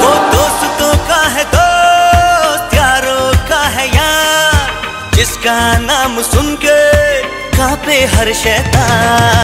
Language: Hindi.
वो दोस्तों का है दोस्त यारों का है यार। जिसका नाम सुन के कांपे हर शैतान।